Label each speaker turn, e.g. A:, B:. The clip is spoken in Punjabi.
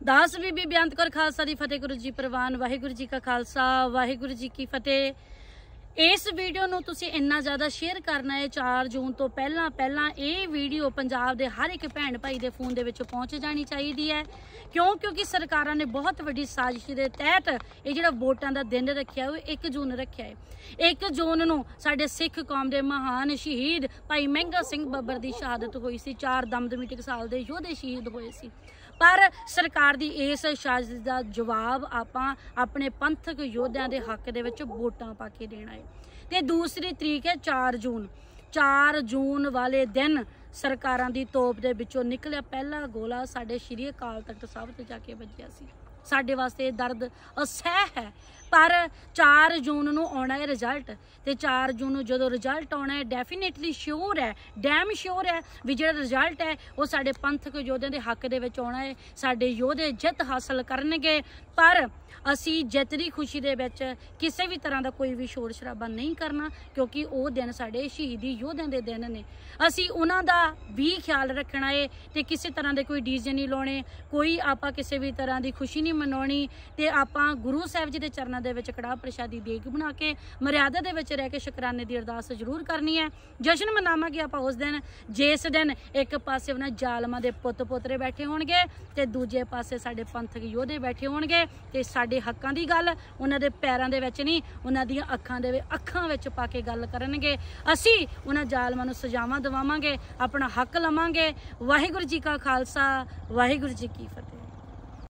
A: ਦਾਸ ਬੀਬੀ ਬੇਅੰਤ ਕੌਰ ਖਾਲਸਾ ਦੀ ਫਤਿਹ ਗੁਰੂ ਜੀ ਪ੍ਰਵਾਨ ਵਾਹਿਗੁਰੂ ਜੀ ਕਾ ਖਾਲਸਾ ਵਾਹਿਗੁਰੂ ਜੀ ਕੀ ਫਤਿਹ ਇਸ ਵੀਡੀਓ ਨੂੰ ਤੁਸੀਂ ਇੰਨਾ ਜ਼ਿਆਦਾ ਸ਼ੇਅਰ ਕਰਨਾ ਹੈ 4 ਜੂਨ ਤੋਂ ਪਹਿਲਾਂ ਪਹਿਲਾਂ ਇਹ ਵੀਡੀਓ ਪੰਜਾਬ ਦੇ ਹਰ ਇੱਕ ਭੈਣ ਭਾਈ ਦੇ ਫੋਨ ਦੇ ਵਿੱਚ ਪਹੁੰਚ ਜਾਣੀ ਚਾਹੀਦੀ ਹੈ। ਕਿਉਂ? ਕਿਉਂਕਿ ਸਰਕਾਰਾਂ ਨੇ ਬਹੁਤ ਵੱਡੀ ਸਾਜ਼ਿਸ਼ ਦੇ ਤਹਿਤ ਇਹ ਜਿਹੜਾ ਵੋਟਾਂ ਦਾ ਦਿਨ ਰੱਖਿਆ, ਉਹ 1 ਜੂਨ ਰੱਖਿਆ ਹੈ। 1 ਜੂਨ ਨੂੰ ਸਾਡੇ ਸਿੱਖ ਕੌਮ ਦੇ ਮਹਾਨ ਸ਼ਹੀਦ ਭਾਈ ਮਹਿੰਗਾ ਸਿੰਘ ਬੱਬਰ ਦੀ ਸ਼ਹਾਦਤ ਹੋਈ ਸੀ, ਚਾਰ ਦਮਦਮੀ ਟਕਸਾਲ ਦੇ ਯੋਧੇ ਸ਼ਹੀਦ ਹੋਏ ਸੀ। ਪਰ ਸਰਕਾਰ ਦੀ ਇਸ ਸਾਜ਼ਿਸ਼ ਦਾ ਜਵਾਬ ਆਪਾਂ ਆਪਣੇ ਪੰਥਕ ਯੋਧਿਆਂ ਦੇ ਹੱਕ ਦੇ ਵਿੱਚ ਵੋਟਾਂ ਪਾ ਕੇ ਦੇਣਾ ਹੈ। ਤੇ ਦੂਸਰੀ ਤਰੀਕ ਹੈ 4 ਜੂਨ। 4 ਜੂਨ ਵਾਲੇ ਦਿਨ ਸਰਕਾਰਾਂ ਦੀ ਤੋਪ ਦੇ ਵਿੱਚੋਂ ਨਿਕਲਿਆ ਪਹਿਲਾ ਗੋਲਾ ਸਾਡੇ ਸ਼੍ਰੀ ਅਕਾਲ ਤਖਤ ਸਾਹਿਬ ਤੇ ਜਾ ਕੇ ਵੱਜਿਆ ਸੀ। ਸਾਡੇ ਵਾਸਤੇ ਦਰਦ ਅਸਹਿ ਹੈ। ਪਰ 4 ਜੂਨ ਨੂੰ ਆਉਣਾ ਹੈ ਰਿਜ਼ਲਟ ਤੇ 4 ਜੂਨ ਨੂੰ ਜਦੋਂ ਰਿਜ਼ਲਟ ਆਉਣਾ ਹੈ ਡੈਫੀਨਿਟਲੀ ਸ਼ੋਰ ਹੈ ਡੈਮ ਸ਼ੋਰ ਹੈ ਵੀ ਜਿਹੜਾ ਰਿਜ਼ਲਟ ਹੈ, ਉਹ ਸਾਡੇ ਪੰਥਕ ਯੋਧਿਆਂ ਦੇ ਹੱਕ ਦੇ ਵਿੱਚ ਆਉਣਾ ਹੈ, ਸਾਡੇ ਯੋਧੇ ਜਿੱਤ ਹਾਸਲ ਕਰਨਗੇ। ਪਰ ਅਸੀਂ ਜਿੱਤ ਦੀ ਖੁਸ਼ੀ ਦੇ ਵਿੱਚ ਕਿਸੇ ਵੀ ਤਰ੍ਹਾਂ ਦਾ ਕੋਈ ਵੀ ਸ਼ੋਰ ਸ਼ਰਾਬਾ ਨਹੀਂ ਕਰਨਾ, ਕਿਉਂਕਿ ਉਹ ਦਿਨ ਸਾਡੇ ਸ਼ਹੀਦੀ ਯੋਧਿਆਂ ਦੇ ਦਿਨ ਨੇ। ਅਸੀਂ ਉਹਨਾਂ ਦਾ ਵੀ ਖਿਆਲ ਰੱਖਣਾ ਹੈ ਤੇ ਕਿਸੇ ਤਰ੍ਹਾਂ ਦੇ ਕੋਈ ਡੀਜੇ ਨਹੀਂ ਲਾਉਣੇ, ਕੋਈ ਆਪਾਂ ਕਿਸੇ ਵੀ ਤਰ੍ਹਾਂ ਦੀ ਖੁਸ਼ੀ ਨਹੀਂ ਮਨਾਉਣੀ ਤੇ ਆਪਾਂ ਗੁਰੂ ਸਾਹਿਬ ਜੀ ਦੇ ਚਰਨਾਂ ਦੇ ਵਿੱਚ ਕੜਾਹ ਪ੍ਰਸ਼ਾਦੀ ਦੇਗ ਬਣਾ ਕੇ ਮਰਿਆਦਾ ਦੇ ਵਿੱਚ ਰਹਿ ਕੇ ਸ਼ੁਕਰਾਨੇ ਦੀ ਅਰਦਾਸ ਜ਼ਰੂਰ ਕਰਨੀ ਹੈ। ਜਸ਼ਨ ਮਨਾਵਾਂਗੇ ਆਪਾਂ ਉਸ ਦਿਨ। ਜਿਸ ਦਿਨ ਇੱਕ ਪਾਸੇ ਉਹਨਾਂ ਜ਼ਾਲਮਾਂ ਦੇ ਪੁੱਤ ਪੋਤਰੇ ਬੈਠੇ ਹੋਣਗੇ ਤੇ ਦੂਜੇ ਪਾਸੇ ਸਾਡੇ ਪੰਥਕ ਯੋਧੇ ਬੈਠੇ ਹੋਣਗੇ ਤੇ ਸਾਡੇ ਹੱਕਾਂ ਦੀ ਗੱਲ ਉਹਨਾਂ ਦੇ ਪੈਰਾਂ ਦੇ ਵਿੱਚ ਨਹੀਂ, ਉਹਨਾਂ ਦੀਆਂ ਅੱਖਾਂ ਦੇ ਅੱਖਾਂ ਵਿੱਚ ਪਾ ਕੇ ਗੱਲ ਕਰਨਗੇ। ਅਸੀਂ ਉਹਨਾਂ ਜ਼ਾਲਮਾਂ ਨੂੰ ਸਜ਼ਾਵਾਂ ਦਿਵਾਵਾਂਗੇ, ਆਪਣਾ ਹੱਕ ਲਵਾਂਗੇ। ਵਾਹਿਗੁਰੂ ਜੀ ਕਾ ਖਾਲਸਾ, ਵਾਹਿਗੁਰੂ ਜੀ ਕੀ ਫਤਿਹ।